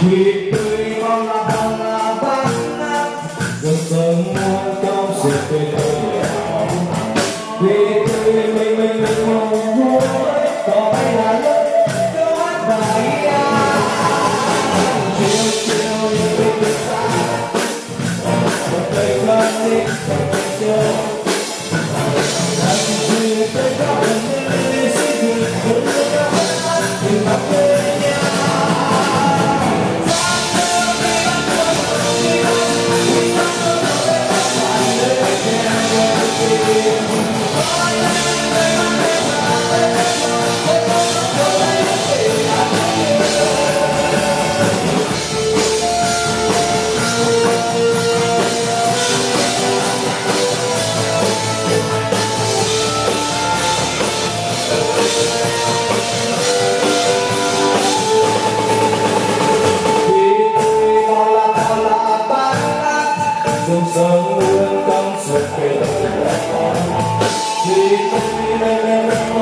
Khi tươi bóng là bóng là bóng Rừng rừng muôn công sự tuyệt sương sớm mưa cắm sụp cây đầu đã chỉ đây đây đây.